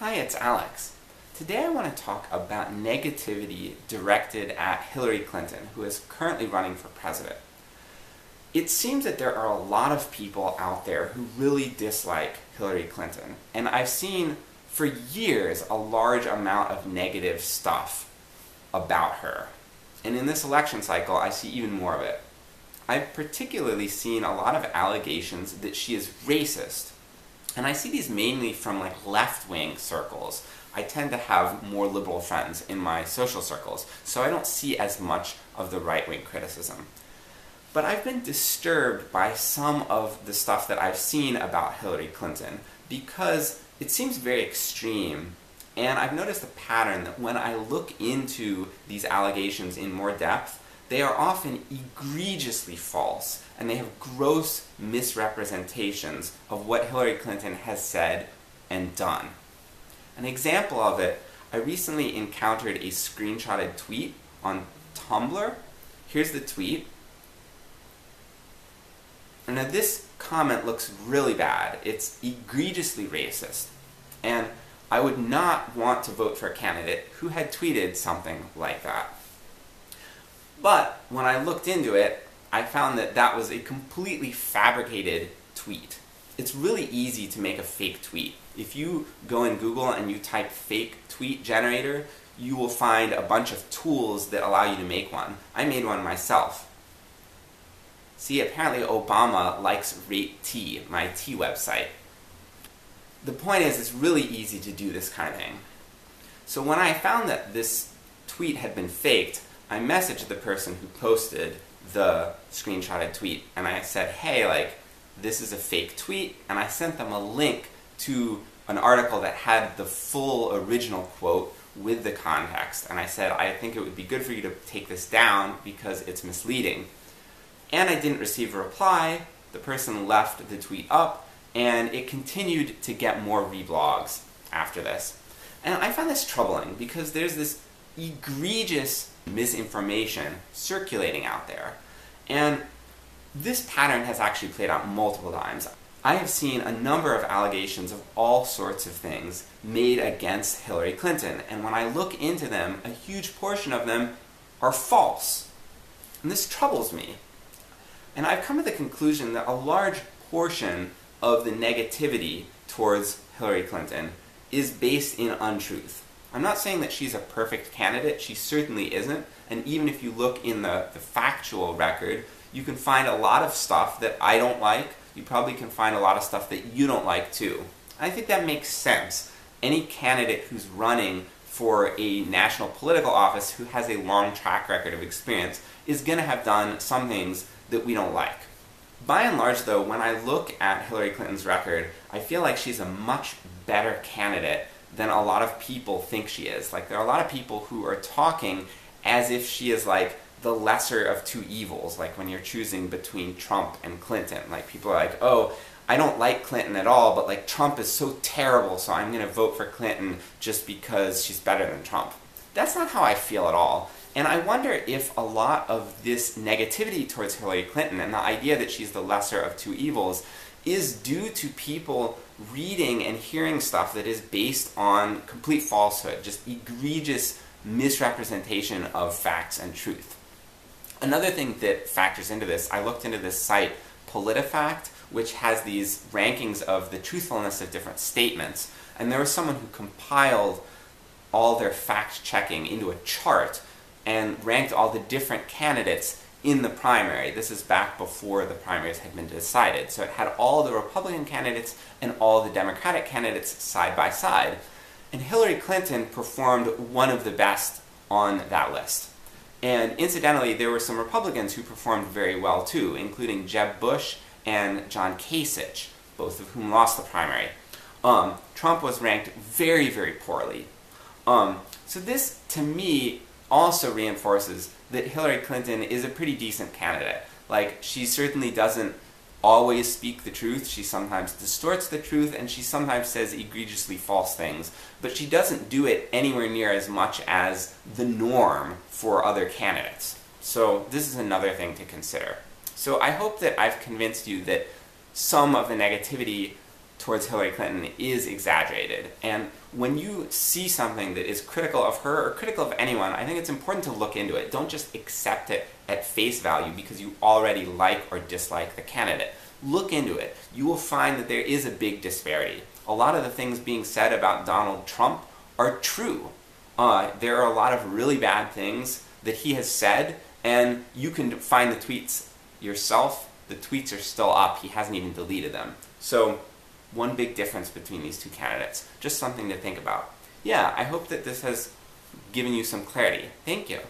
Hi, it's Alex. Today I want to talk about negativity directed at Hillary Clinton, who is currently running for president. It seems that there are a lot of people out there who really dislike Hillary Clinton, and I've seen for years a large amount of negative stuff about her. And in this election cycle, I see even more of it. I've particularly seen a lot of allegations that she is racist and I see these mainly from like left-wing circles. I tend to have more liberal friends in my social circles, so I don't see as much of the right-wing criticism. But I've been disturbed by some of the stuff that I've seen about Hillary Clinton because it seems very extreme and I've noticed a pattern that when I look into these allegations in more depth, they are often egregiously false, and they have gross misrepresentations of what Hillary Clinton has said and done. An example of it, I recently encountered a screenshotted tweet on Tumblr. Here's the tweet. And now this comment looks really bad. It's egregiously racist. And I would not want to vote for a candidate who had tweeted something like that. But when I looked into it, I found that that was a completely fabricated tweet. It's really easy to make a fake tweet. If you go in Google and you type fake tweet generator, you will find a bunch of tools that allow you to make one. I made one myself. See, apparently Obama likes Rate Tea, my tea website. The point is, it's really easy to do this kind of thing. So when I found that this tweet had been faked, I messaged the person who posted the screenshotted tweet and I said, hey, like, this is a fake tweet, and I sent them a link to an article that had the full original quote with the context. And I said, I think it would be good for you to take this down because it's misleading. And I didn't receive a reply. The person left the tweet up, and it continued to get more reblogs after this. And I find this troubling because there's this egregious misinformation circulating out there. And this pattern has actually played out multiple times. I have seen a number of allegations of all sorts of things made against Hillary Clinton, and when I look into them, a huge portion of them are false. And this troubles me. And I've come to the conclusion that a large portion of the negativity towards Hillary Clinton is based in untruth. I'm not saying that she's a perfect candidate, she certainly isn't, and even if you look in the, the factual record, you can find a lot of stuff that I don't like, you probably can find a lot of stuff that you don't like too. I think that makes sense. Any candidate who's running for a national political office who has a long track record of experience is going to have done some things that we don't like. By and large though, when I look at Hillary Clinton's record, I feel like she's a much better candidate than a lot of people think she is. Like, there are a lot of people who are talking as if she is like the lesser of two evils, like when you're choosing between Trump and Clinton. Like, people are like, oh, I don't like Clinton at all, but like Trump is so terrible, so I'm going to vote for Clinton just because she's better than Trump. That's not how I feel at all. And I wonder if a lot of this negativity towards Hillary Clinton and the idea that she's the lesser of two evils is due to people reading and hearing stuff that is based on complete falsehood, just egregious misrepresentation of facts and truth. Another thing that factors into this, I looked into this site, PolitiFact, which has these rankings of the truthfulness of different statements, and there was someone who compiled all their fact checking into a chart and ranked all the different candidates in the primary. This is back before the primaries had been decided. So it had all the Republican candidates and all the Democratic candidates side by side. And Hillary Clinton performed one of the best on that list. And incidentally, there were some Republicans who performed very well too, including Jeb Bush and John Kasich, both of whom lost the primary. Um, Trump was ranked very, very poorly. Um, so this, to me, also reinforces that Hillary Clinton is a pretty decent candidate. Like, she certainly doesn't always speak the truth, she sometimes distorts the truth, and she sometimes says egregiously false things, but she doesn't do it anywhere near as much as the norm for other candidates. So this is another thing to consider. So I hope that I've convinced you that some of the negativity towards Hillary Clinton is exaggerated. And when you see something that is critical of her or critical of anyone, I think it's important to look into it. Don't just accept it at face value because you already like or dislike the candidate. Look into it. You will find that there is a big disparity. A lot of the things being said about Donald Trump are true. Uh, there are a lot of really bad things that he has said, and you can find the tweets yourself. The tweets are still up. He hasn't even deleted them. So one big difference between these two candidates. Just something to think about. Yeah, I hope that this has given you some clarity. Thank you.